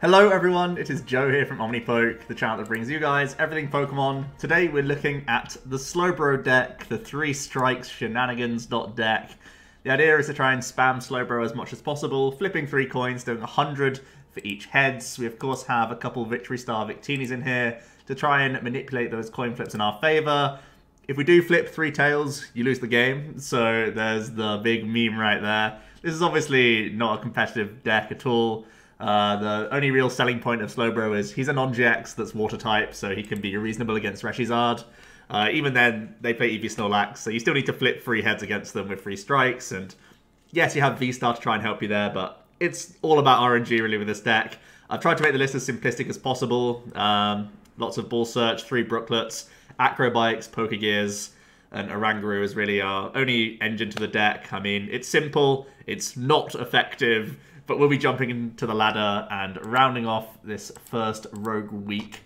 Hello everyone, it is Joe here from OmniPoke, the channel that brings you guys everything Pokemon. Today we're looking at the Slowbro deck, the Three Strikes Shenanigans deck. The idea is to try and spam Slowbro as much as possible, flipping three coins, doing 100 for each heads. We of course have a couple Victory Star Victinis in here to try and manipulate those coin flips in our favour. If we do flip three tails, you lose the game, so there's the big meme right there. This is obviously not a competitive deck at all. Uh, the only real selling point of Slowbro is he's a non-GX that's water type, so he can be reasonable against Reshizard. Uh, even then, they play Eevee Snorlax, so you still need to flip three heads against them with three strikes. And yes, you have V-Star to try and help you there, but it's all about RNG really with this deck. I've tried to make the list as simplistic as possible. Um, lots of Ball Search, three Brooklets, Acrobikes, Pokegears, and Oranguru is really our only engine to the deck. I mean, it's simple, it's not effective, but we'll be jumping into the ladder and rounding off this first Rogue week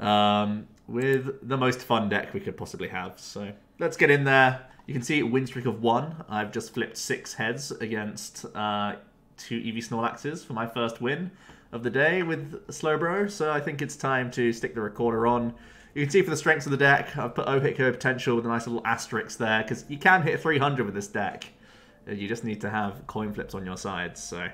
um, with the most fun deck we could possibly have. So let's get in there. You can see win streak of one. I've just flipped six heads against uh, two Eevee Snorlaxes for my first win of the day with Slowbro. So I think it's time to stick the recorder on. You can see for the strengths of the deck, I've put O-Hit potential with a nice little asterisk there, because you can hit 300 with this deck. You just need to have coin flips on your side, so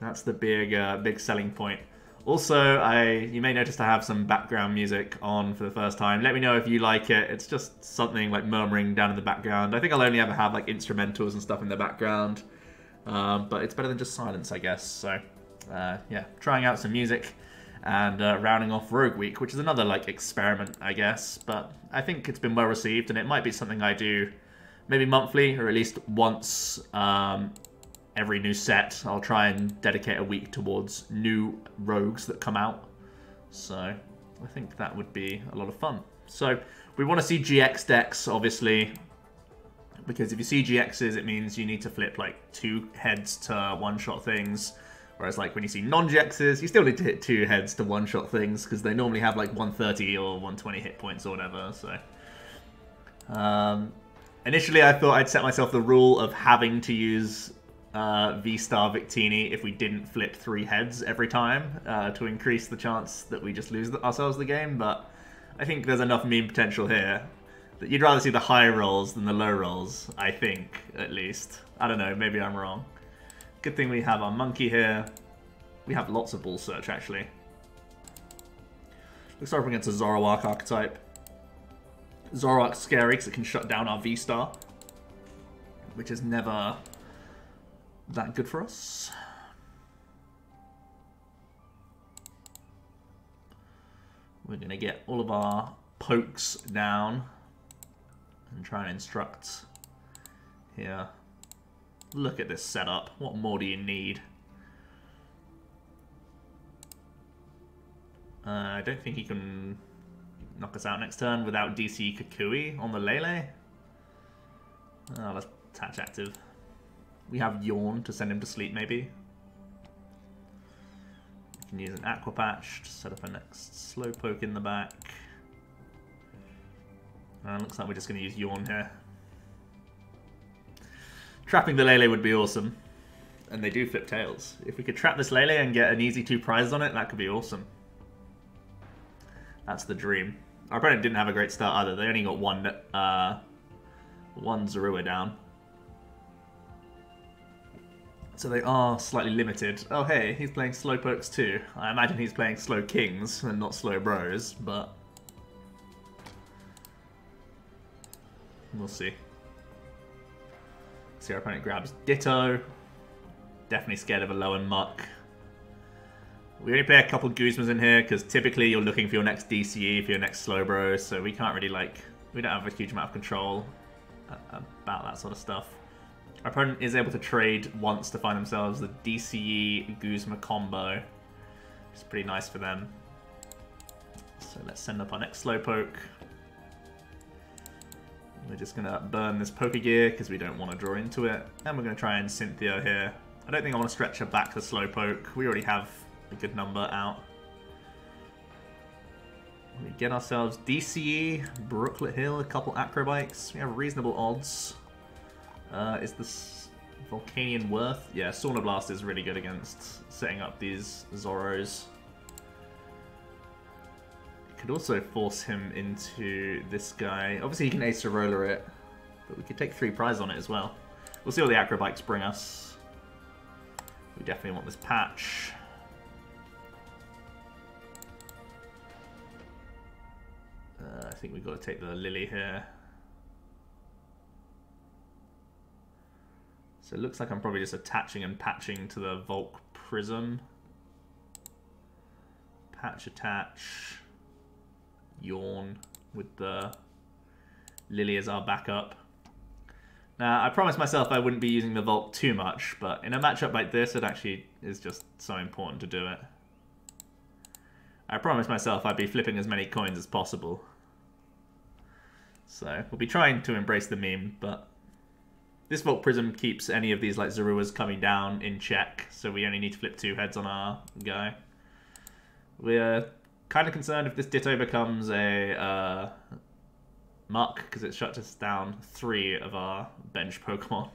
that's the big uh, big selling point. Also, I you may notice I have some background music on for the first time. Let me know if you like it. It's just something like murmuring down in the background. I think I'll only ever have like instrumentals and stuff in the background. Um, but it's better than just silence, I guess. So, uh, yeah, trying out some music and uh, rounding off Rogue Week, which is another like experiment, I guess. But I think it's been well received, and it might be something I do maybe monthly or at least once um, every new set. I'll try and dedicate a week towards new rogues that come out. So I think that would be a lot of fun. So we want to see GX decks, obviously, because if you see GXs, it means you need to flip like two heads to one-shot things. Whereas like when you see non-GXs, you still need to hit two heads to one-shot things because they normally have like 130 or 120 hit points or whatever. So um, initially I thought I'd set myself the rule of having to use uh, V-Star Victini if we didn't flip three heads every time uh, to increase the chance that we just lose the, ourselves the game, but I think there's enough meme potential here that you'd rather see the high rolls than the low rolls, I think, at least. I don't know, maybe I'm wrong. Good thing we have our monkey here. We have lots of ball search, actually. Looks like we're against a Zoroark archetype. Zoroark's scary because it can shut down our V-Star. Which is never that good for us. We're going to get all of our pokes down and try and instruct here. Look at this setup. What more do you need? Uh, I don't think he can knock us out next turn without DC Kakui on the Lele. Oh, let's attach active. We have Yawn to send him to sleep, maybe. We can use an Aqua Patch to set up a next Slowpoke in the back. And looks like we're just going to use Yawn here. Trapping the Lele would be awesome. And they do flip tails. If we could trap this Lele and get an easy two prizes on it, that could be awesome. That's the dream. Our opponent didn't have a great start either. They only got one, uh, one Zorua down. So they are slightly limited. Oh hey, he's playing slow pokes too. I imagine he's playing slow kings and not slow bros, but... We'll see. See our opponent grabs Ditto. Definitely scared of Alolan Muk. We only play a couple Guzmas in here because typically you're looking for your next DCE for your next slow Slowbro, so we can't really like... We don't have a huge amount of control about that sort of stuff. Opponent is able to trade once to find themselves the DCE Guzma combo. It's pretty nice for them. So let's send up our next Slowpoke. We're just going to burn this Pokegear because we don't want to draw into it. And we're going to try and Cynthia here. I don't think I want to stretch her back to Slowpoke. We already have a good number out. We get ourselves DCE, Brooklet Hill, a couple Acrobikes. We have reasonable odds. Uh, is this Volcanion Worth. Yeah, Sauna Blast is really good against setting up these Zoros. Could also force him into this guy. Obviously, he can Acerola it, but we could take three prize on it as well. We'll see what the Acrobikes bring us. We definitely want this patch. Uh, I think we've got to take the Lillie here. So it looks like I'm probably just attaching and patching to the Volk Prism. Patch attach. Yawn with the Lillie as our backup. Now, I promised myself I wouldn't be using the Volk too much, but in a matchup like this, it actually is just so important to do it. I promised myself I'd be flipping as many coins as possible. So, we'll be trying to embrace the meme, but this Volk Prism keeps any of these like Zoruas coming down in check, so we only need to flip two heads on our guy. We're kind of concerned if this Ditto becomes a uh, Muk, because it shuts us down three of our bench Pokemon.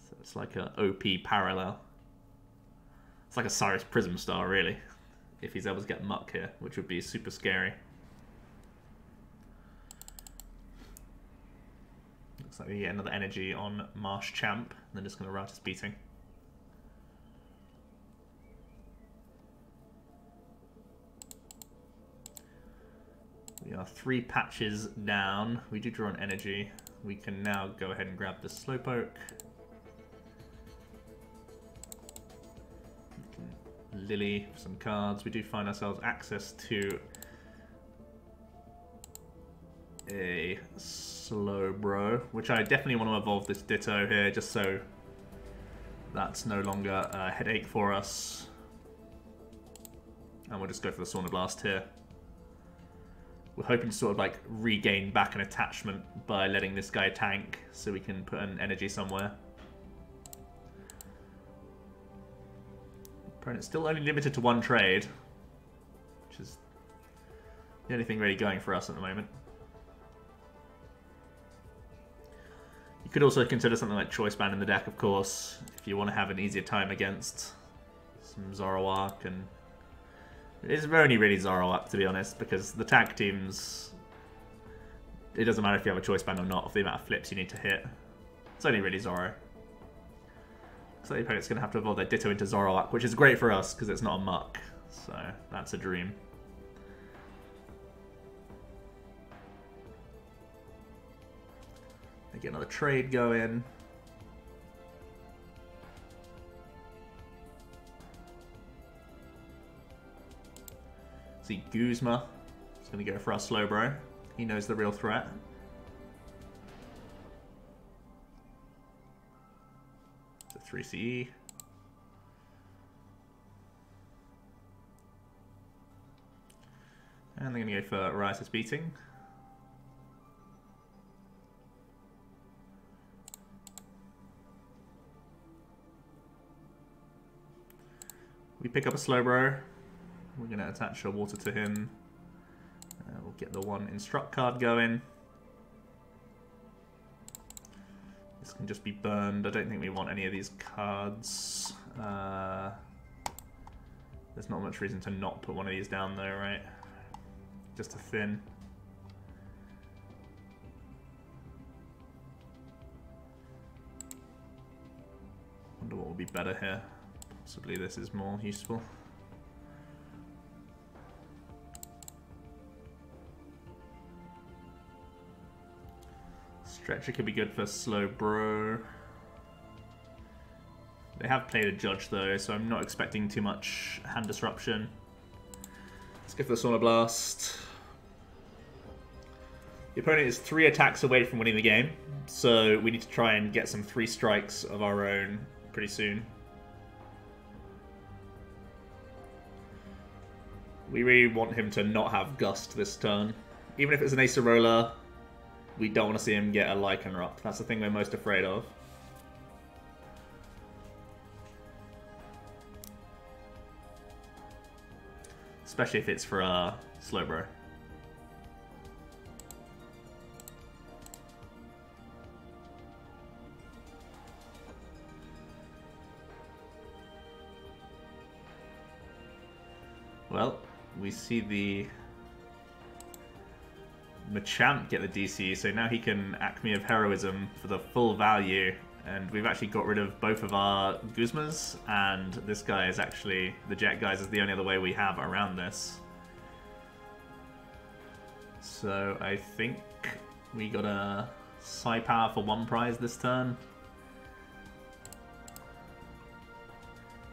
So it's like an OP parallel. It's like a Cyrus Prism Star, really, if he's able to get Muk here, which would be super scary. Looks like we get another energy on Marshchamp, and then just going to Riotous Beating. We are three patches down. We do draw an energy. We can now go ahead and grab the Slowpoke. Lillie some cards. We do find ourselves access to a slow bro, which I definitely want to evolve this Ditto here, just so that's no longer a headache for us. And we'll just go for the Sauna Blast here. We're hoping to sort of like regain back an attachment by letting this guy tank so we can put an energy somewhere. Opponent's still only limited to one trade, which is the only thing really going for us at the moment. Could also consider something like Choice Band in the deck, of course, if you want to have an easier time against some Zoroark and... It's only really Zoroark, to be honest, because the tag teams... It doesn't matter if you have a Choice Band or not, of the amount of flips you need to hit. It's only really Zoro. So the opponent's going to have to evolve their Ditto into Zoroark, which is great for us, because it's not a Muk. So, that's a dream. Get another trade going. See Guzma. He's going to go for our Slowbro. He knows the real threat. It's a 3 CE. And they're going to go for Riotous Beating. We pick up a Slowbro. We're going to attach a water to him. Uh, we'll get the one instruct card going. This can just be burned. I don't think we want any of these cards. Uh, there's not much reason to not put one of these down though, right? Just a thin. Wonder what will be better here. Possibly this is more useful. Stretcher could be good for Slowbro. They have played a Judge though, so I'm not expecting too much hand disruption. Let's go for the Sauna Blast. The opponent is three attacks away from winning the game, so we need to try and get some three strikes of our own pretty soon. We really want him to not have Gust this turn. Even if it's an Acerola, we don't want to see him get a Lycanroc. That's the thing we're most afraid of. Especially if it's for a uh, Slowbro. We see the Machamp get the DC, so now he can Acme of Heroism for the full value. And we've actually got rid of both of our Guzmas, and this guy is actually, the Jet guys is the only other way we have around this. So I think we got a Psi Power for one prize this turn.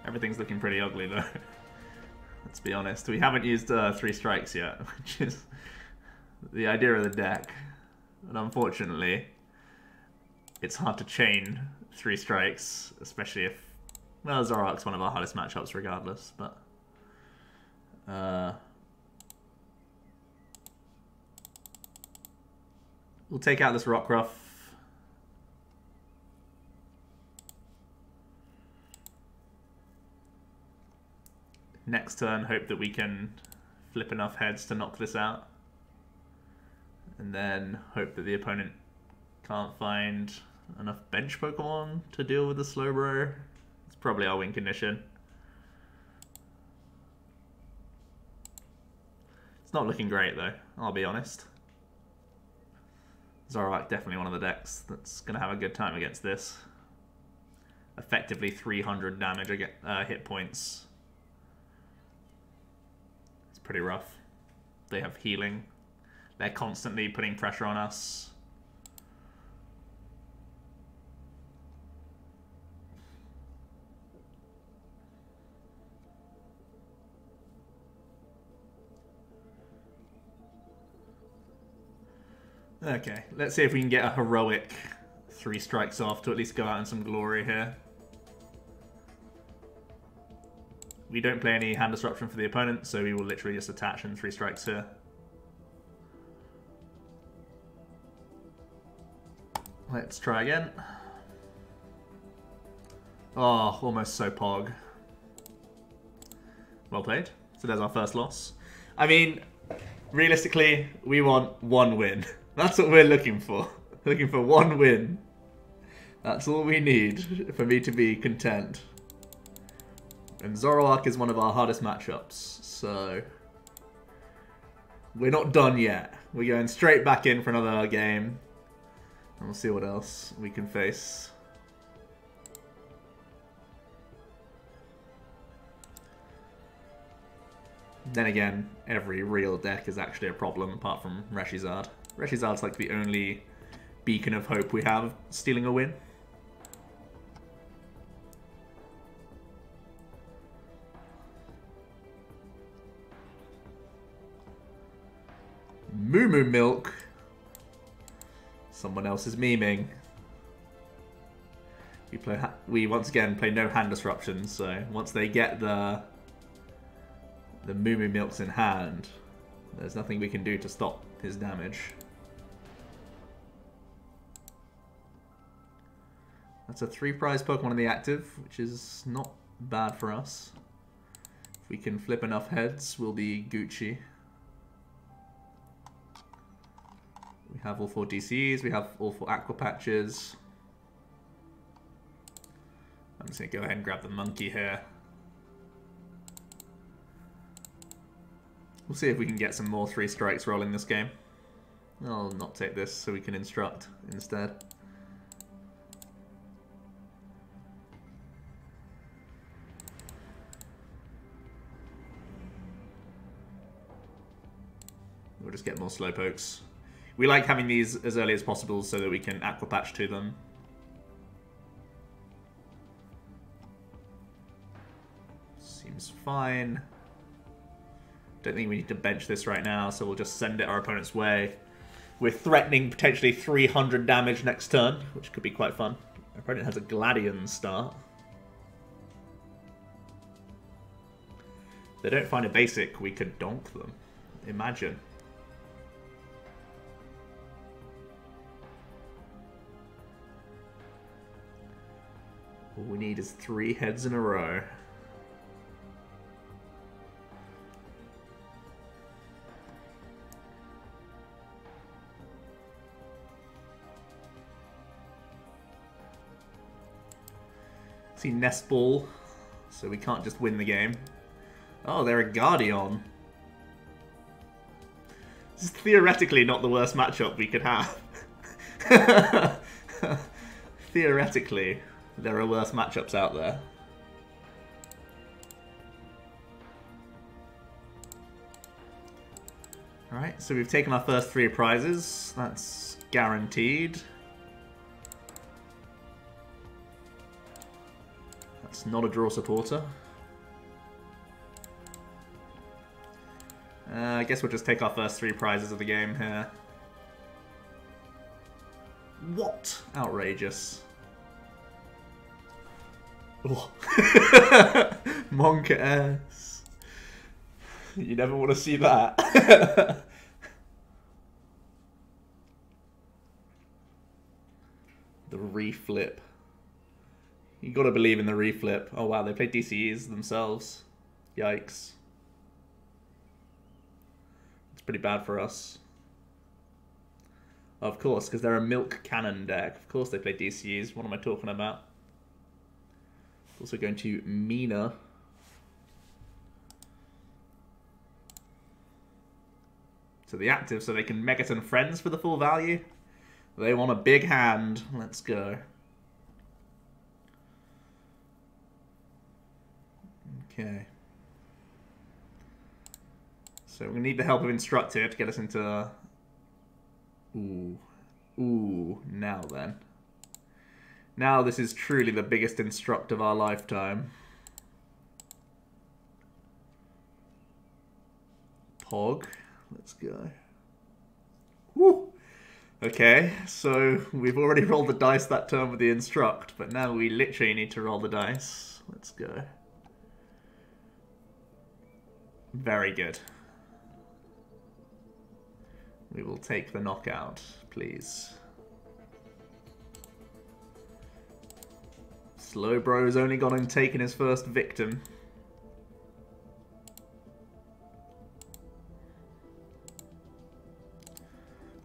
Everything's looking pretty ugly though. Let's be honest. We haven't used uh, three strikes yet, which is the idea of the deck. And unfortunately, it's hard to chain three strikes, especially if... Well, Zoroark's one of our hardest matchups regardless, but... Uh, we'll take out this Rockruff. Next turn, hope that we can flip enough heads to knock this out and then hope that the opponent can't find enough bench Pokemon to deal with the Slowbro. It's probably our win condition. It's not looking great though, I'll be honest. Zoroark definitely one of the decks that's going to have a good time against this. Effectively 300 damage uh, hit points. Pretty rough. They have healing, they're constantly putting pressure on us. Okay, let's see if we can get a heroic three strikes off to at least go out in some glory here. We don't play any hand disruption for the opponent, so we will literally just attach in three strikes here. Let's try again. Oh, almost so pog. Well played. So there's our first loss. I mean, realistically, we want one win. That's what we're looking for. looking for one win. That's all we need for me to be content. And Zoroark is one of our hardest matchups, so... We're not done yet. We're going straight back in for another game. And we'll see what else we can face. Then again, every real deck is actually a problem apart from Reshizard. Reshizard's like the only beacon of hope we have stealing a win. Moo Moo Milk Someone else is memeing. We play. we once again play no hand disruptions. So once they get the the Moo Moo Milks in hand, there's nothing we can do to stop his damage. That's a three prize Pokemon in the active, which is not bad for us. If we can flip enough heads, we'll be Gucci. We have all four DCs, we have all four Aqua Patches. I'm just to go ahead and grab the monkey here. We'll see if we can get some more three strikes rolling this game. I'll not take this so we can instruct instead. We'll just get more Slowpokes. We like having these as early as possible so that we can aqua patch to them. Seems fine. Don't think we need to bench this right now, so we'll just send it our opponent's way. We're threatening potentially 300 damage next turn, which could be quite fun. Our opponent has a Gladion start. If they don't find a basic, we could donk them. Imagine. All we need is three heads in a row. See Nest Ball, so we can't just win the game. Oh, they're a Guardian. This is theoretically not the worst matchup we could have. theoretically, there are worse matchups out there. Alright, so we've taken our first three prizes. That's guaranteed. That's not a draw supporter. Uh, I guess we'll just take our first three prizes of the game here. What? Outrageous. Oh. Monka S. You never want to see that. the reflip. You gotta believe in the reflip. Oh wow, they play DCEs themselves. Yikes. It's pretty bad for us. Of course, because they're a milk cannon deck. Of course they play DCEs. What am I talking about? Also going to Mina. To the active so they can Megaton Friends for the full value. They want a big hand. Let's go. Okay. So to need the help of Instructor to get us into... Uh, ooh. Ooh, now then. Now this is truly the biggest Instruct of our lifetime. Pog. Let's go. Woo! Okay, so we've already rolled the dice that turn with the Instruct, but now we literally need to roll the dice. Let's go. Very good. We will take the knockout, please. Slowbro has only gone and taken his first victim.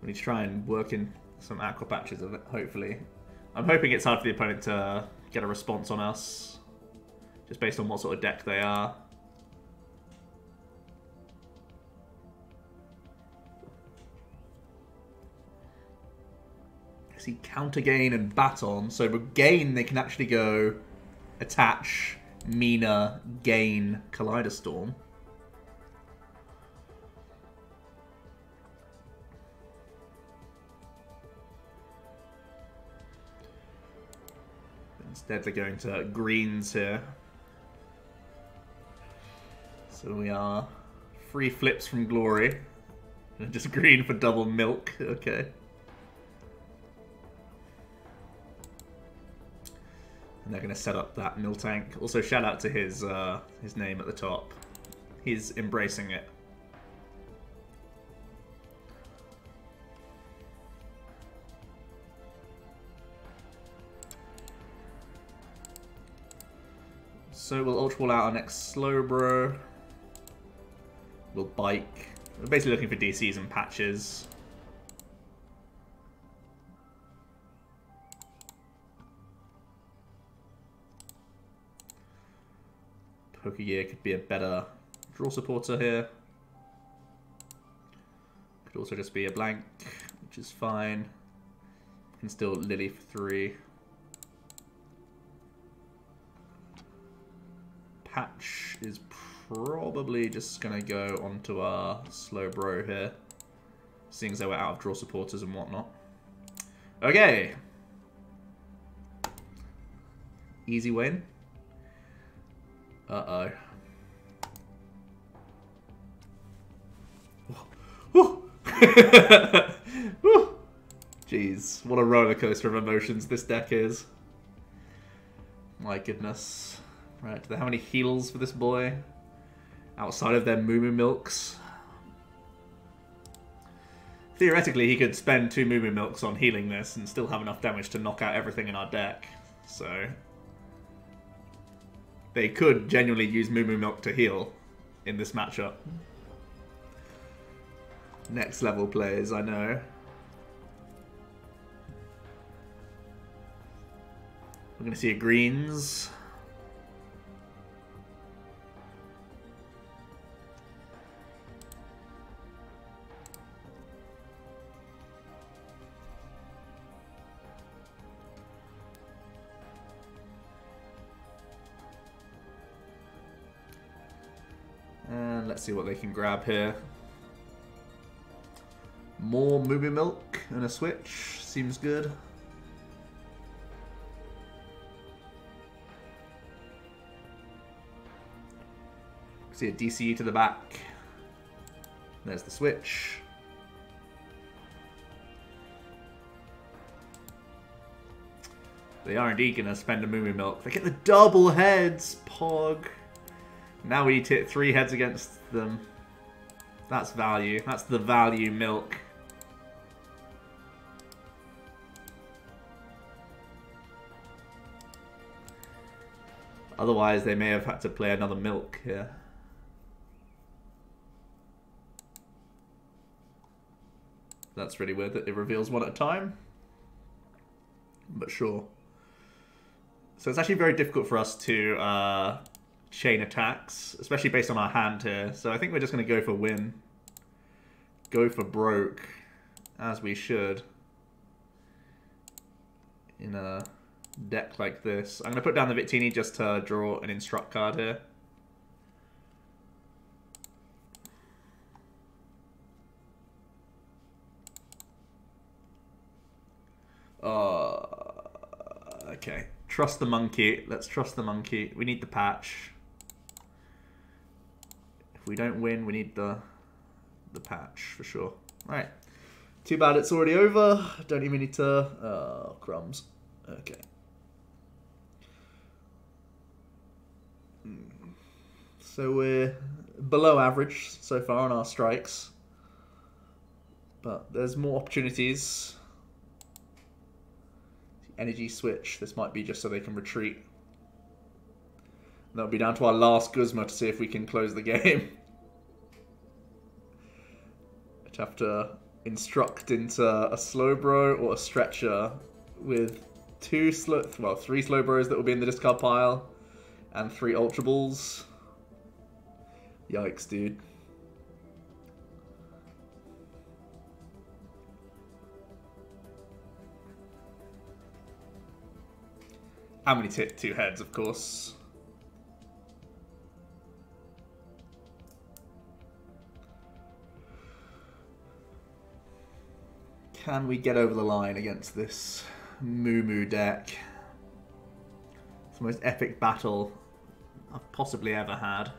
We need to try and work in some aqua patches of it, hopefully. I'm hoping it's hard for the opponent to get a response on us, just based on what sort of deck they are. See counter gain and baton. So with gain, they can actually go attach, Mina, gain, Kaleidostorm. Instead, they're going to greens here. So we are three flips from glory. And Just green for double milk. Okay. And they're going to set up that mill tank. Also, shout out to his uh, his name at the top. He's embracing it. So we'll Ultra Ball out our next Slowbro. We'll Bike. We're basically looking for DCs and patches. Pokegear could be a better draw supporter here. Could also just be a blank, which is fine. Can still Lillie for three. Patch is probably just going to go onto our slow bro here. Seeing as though we're out of draw supporters and whatnot. Okay. Easy win. Uh-oh. Jeez, what a roller coaster of emotions this deck is. My goodness. Right, do they have any heals for this boy? Outside of their Moo Moo Milks? Theoretically, he could spend two Moo Moo Milks on healing this and still have enough damage to knock out everything in our deck. So, they could genuinely use Moo Moo Milk to heal in this matchup. Next level players, I know. We're going to see a greens. See what they can grab here. More Moo Moo Milk and a switch. Seems good. See a DCU to the back. There's the switch. They are indeed going to spend a Moo Moo Milk. They get the double heads, Pog. Now we hit three heads against them. That's value. That's the value milk. Otherwise, they may have had to play another milk here. That's really weird that it reveals one at a time. But sure. So it's actually very difficult for us to uh, chain attacks, especially based on our hand here. So I think we're just going to go for win. Go for broke, as we should. In a deck like this. I'm going to put down the Victini just to draw an Instruct card here. Uh, okay. Trust the monkey. Let's trust the monkey. We need the patch. If we don't win, we need the the patch for sure. Right. Too bad it's already over. Don't even need to... Oh, crumbs. Okay. Hmm. So we're below average so far on our strikes. But there's more opportunities energy switch. This might be just so they can retreat. that'll be down to our last Guzma to see if we can close the game. I'd have to instruct into a Slowbro or a stretcher with two slow, well, three Slowbros that will be in the discard pile and three ultra balls. Yikes, dude. How many two heads, of course. Can we get over the line against this Moo Moo deck? It's the most epic battle I've possibly ever had.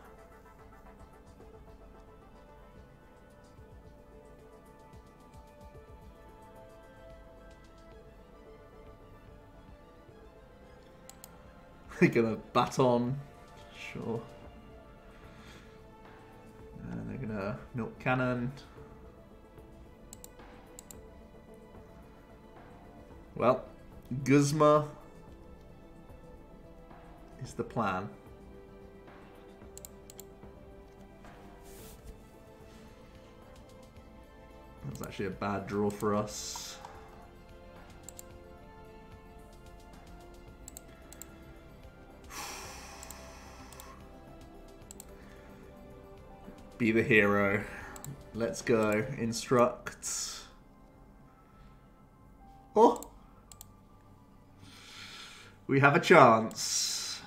They're gonna baton, sure. And they're gonna milk cannon. Well, Guzma is the plan. That was actually a bad draw for us. Be the hero. Let's go. Instruct. We have a chance.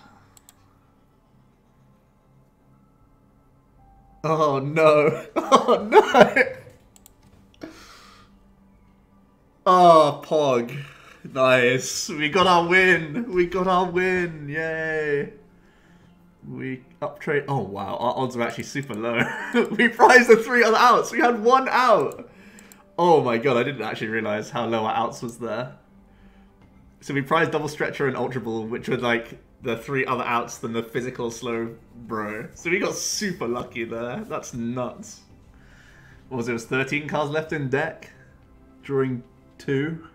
Oh no. Oh no. Oh, Pog. Nice. We got our win. We got our win. Yay. We up trade. Oh wow, our odds are actually super low. we prized the three other outs. We had one out. Oh my god, I didn't actually realize how low our outs was there. So we prized double stretcher and ultra ball, which were like the three other outs than the physical slow bro. So we got super lucky there. That's nuts. What was it? it was 13 cards left in deck, drawing two.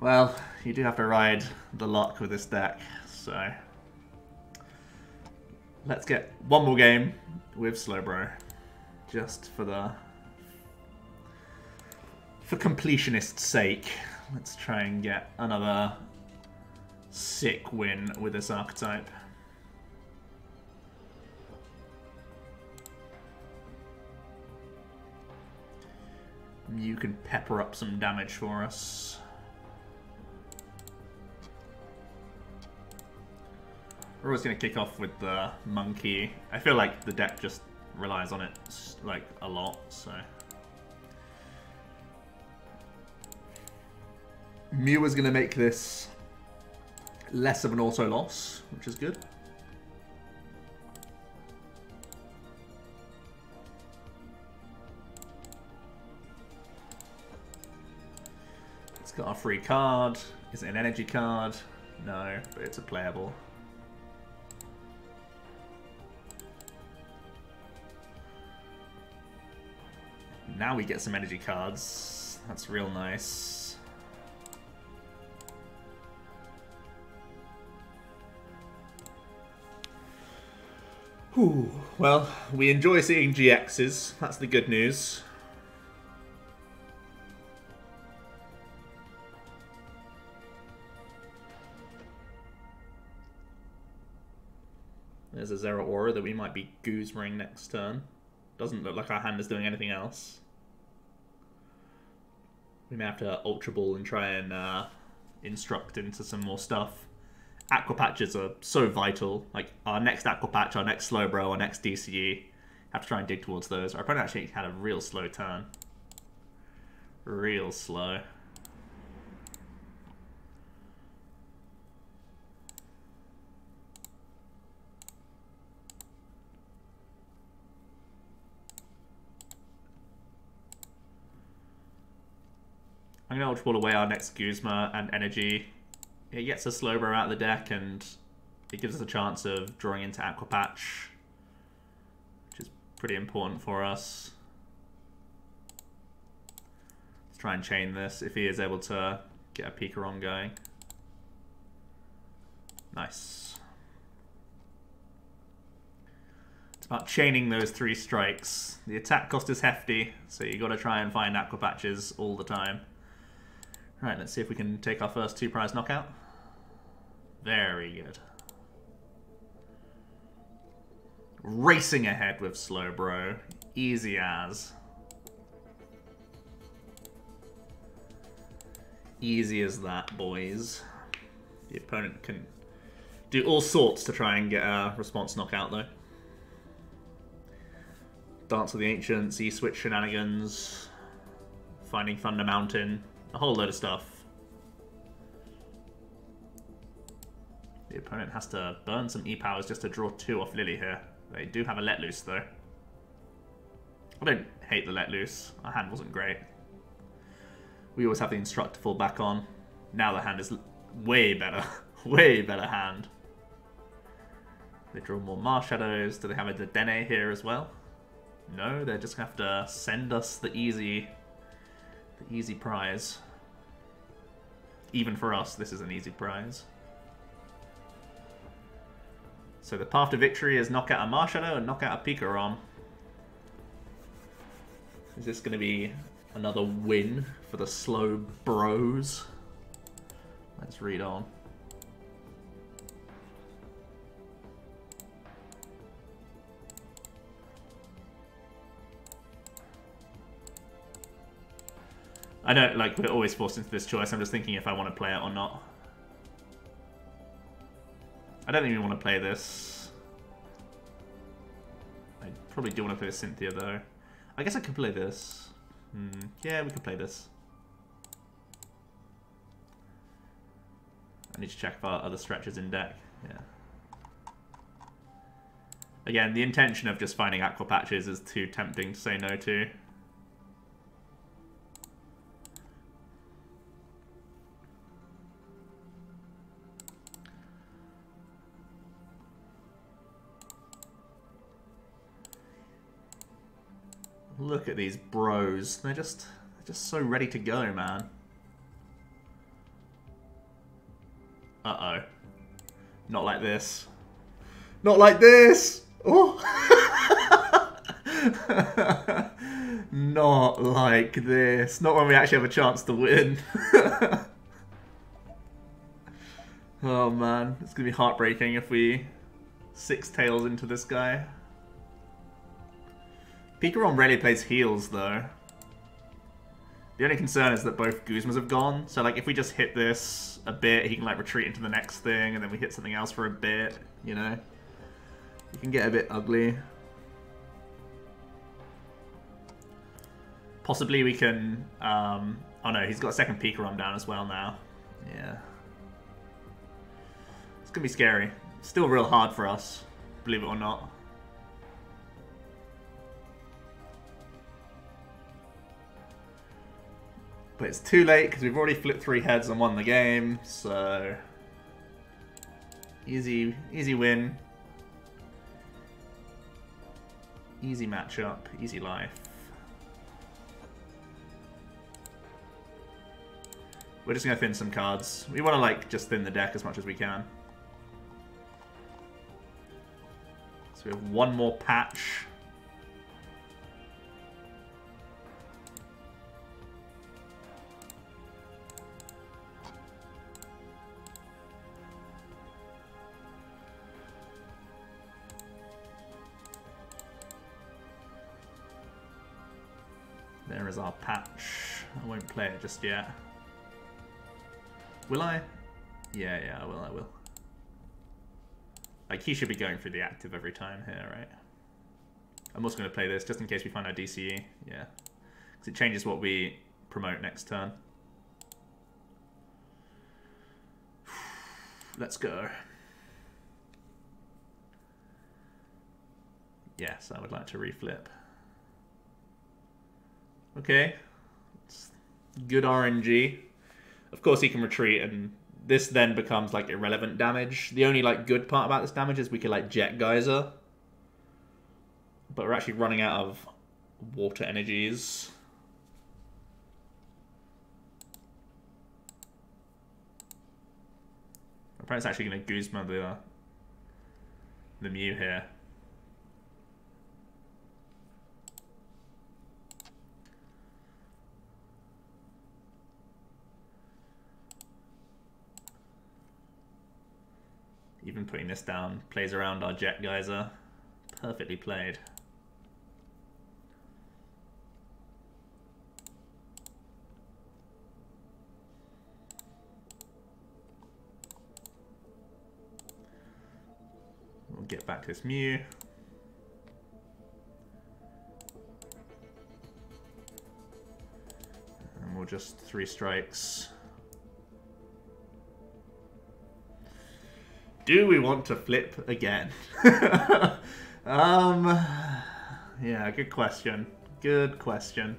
Well, you do have to ride the luck with this deck, so let's get one more game with Slowbro. Just for the... For completionist's sake. Let's try and get another sick win with this archetype. You can pepper up some damage for us. We're always going to kick off with the monkey. I feel like the deck just relies on it like a lot, so. Mew is going to make this less of an auto loss, which is good. It's got a free card. Is it an energy card? No, but it's a playable. Now we get some energy cards. That's real nice. Well, we enjoy seeing GXs. That's the good news. There's a Zeraora that we might be Goosering next turn. Doesn't look like our hand is doing anything else. We may have to Ultra Ball and try and uh, instruct into some more stuff. Aqua Patches are so vital. Like, our next Aqua Patch, our next Slowbro, our next DCE. Have to try and dig towards those. Our opponent actually had a real slow turn. Real slow. I'm going to Ultra Ball away our next Guzma and Energy. It gets a Slowbro out of the deck and it gives us a chance of drawing into Aqua Patch, which is pretty important for us. Let's try and chain this if he is able to get a Pikarom going. Nice. It's about chaining those three strikes. The attack cost is hefty, so you got to try and find Aqua Patches all the time. Right, let's see if we can take our first two prize knockout. Very good. Racing ahead with Slowbro. Easy as. Easy as that, boys. The opponent can do all sorts to try and get a response knockout, though. Dance of the Ancients, E-Switch shenanigans, Finding Thunder Mountain, a whole load of stuff. The opponent has to burn some E-powers just to draw two off Lillie here. They do have a let loose though. I don't hate the let loose. Our hand wasn't great. We always have the instruct to fall back on. Now the hand is way better. way better hand. They draw more Marshadows. Do they have a Dedenne here as well? No, they're just gonna have to send us the easy easy prize. Even for us, this is an easy prize. So the path to victory is knock out a Marshadow and knock out a Pikarom. Is this going to be another win for the slow bros? Let's read on. I don't, like, we're always forced into this choice. I'm just thinking if I want to play it or not. I don't even want to play this. I probably do want to play Cynthia, though. I guess I could play this. Hmm. Yeah, we could play this. I need to check if our other stretches in deck. Yeah. Again, the intention of just finding aqua patches is too tempting to say no to. Look at these bros. They're just they're just so ready to go, man. Uh-oh. Not like this. Not like this! Oh! Not like this. Not when we actually have a chance to win. oh man, it's gonna be heartbreaking if we six tails into this guy. Pikarom rarely plays heals, though. The only concern is that both Guzmas have gone, so like if we just hit this a bit, he can like retreat into the next thing, and then we hit something else for a bit. you know? You can get a bit ugly. Possibly we can... Um, oh no, he's got a second Pika down as well now. Yeah. It's to be scary. Still real hard for us, believe it or not. But it's too late because we've already flipped three heads and won the game, so... Easy, easy win. Easy matchup, easy life. We're just going to thin some cards. We want to, like, just thin the deck as much as we can. So we have one more patch. Our patch. I won't play it just yet. Will I? Yeah, yeah, I will, I will. Like, he should be going for the active every time here, right? I'm also going to play this just in case we find our DCE. Yeah. Because it changes what we promote next turn. Let's go. Yes, I would like to reflip. Okay. It's good RNG. Of course he can retreat and this then becomes like irrelevant damage. The only like good part about this damage is we can like jet geyser. But we're actually running out of water energies. My opponent's actually going to Guzma the, the Mew here. Even putting this down plays around our Jet Geyser. Perfectly played. We'll get back to this Mew. And we'll just three strikes. Do we want to flip again? um, yeah, good question. Good question.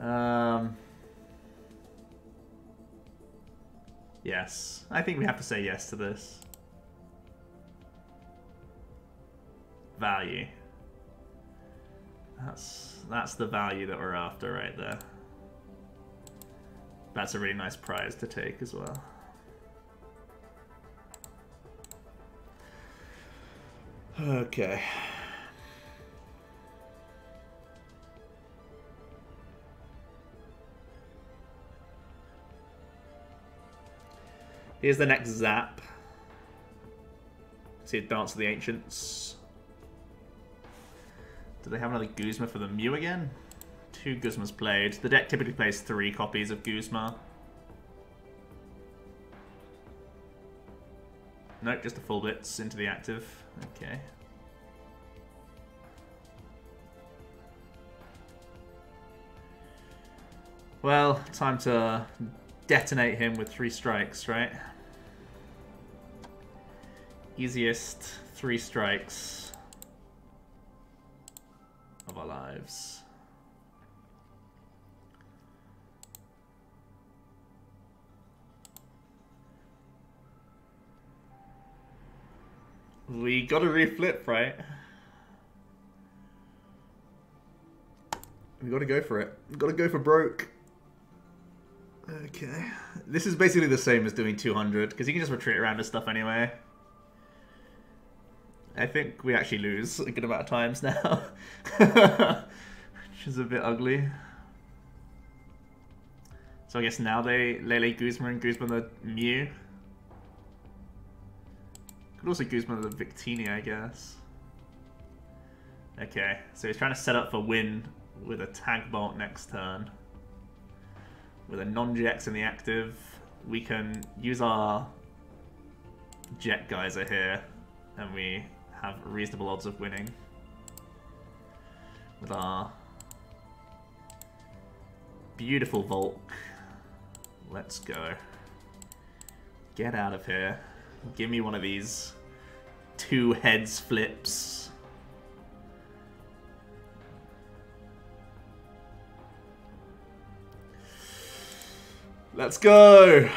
Um, yes, I think we have to say yes to this. Value. That's that's the value that we're after right there. That's a really nice prize to take as well. Okay. Here's the next zap. See a Dance of the Ancients. Do they have another Guzma for the Mew again? Two Guzmas played. The deck typically plays three copies of Guzma. Nope, just the Full Blitz into the active. Okay. Well, time to detonate him with three strikes, right? Easiest three strikes of our lives. We gotta reflip, right? We gotta go for it. We gotta go for broke. Okay. This is basically the same as doing 200, because you can just retreat around this stuff anyway. I think we actually lose a good amount of times now. Which is a bit ugly. So I guess now they Lele Guzma and Guzma the Mew. Could also Guzma the Victini, I guess. Okay, so he's trying to set up for win with a Tag Bolt next turn. With a non-GX in the active, we can use our Jet Geyser here, and we have reasonable odds of winning with our beautiful Volk. Let's go. Get out of here. Give me one of these two heads flips. Let's go!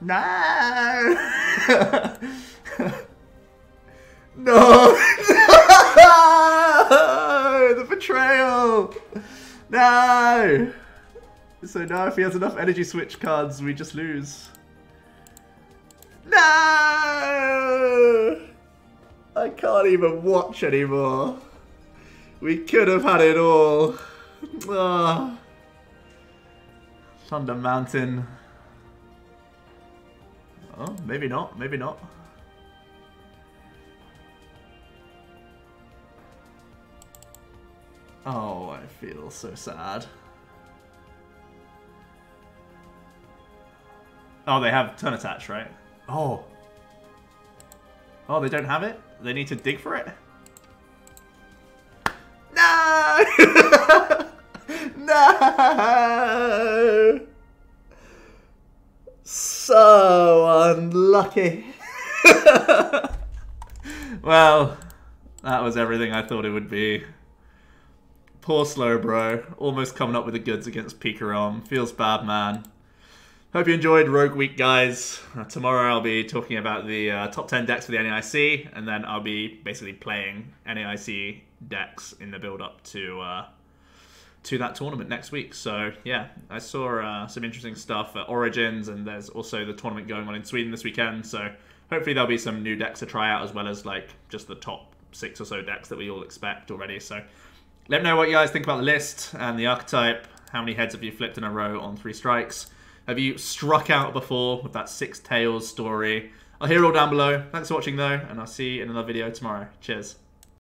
No! no! The betrayal! No! So now if he has enough energy switch cards, we just lose. No! I can't even watch anymore. We could have had it all. Oh. Thunder Mountain. Oh, maybe not, maybe not. Oh, I feel so sad. Oh, they have turn attach, right? Oh. Oh, they don't have it? They need to dig for it? No! no! So unlucky. well, that was everything I thought it would be. Poor Slowbro, almost coming up with the goods against Pikarom. Feels bad, man. Hope you enjoyed Rogue Week, guys. Uh, tomorrow I'll be talking about the uh, top 10 decks for the NAIC, and then I'll be basically playing NAIC decks in the build-up to uh, to that tournament next week. So, yeah, I saw uh, some interesting stuff at Origins, and there's also the tournament going on in Sweden this weekend, so hopefully there'll be some new decks to try out, as well as, like, just the top six or so decks that we all expect already, so... Let me know what you guys think about the list and the archetype. How many heads have you flipped in a row on three strikes? Have you struck out before with that Six Tails story? I'll hear all down below. Thanks for watching though, and I'll see you in another video tomorrow. Cheers.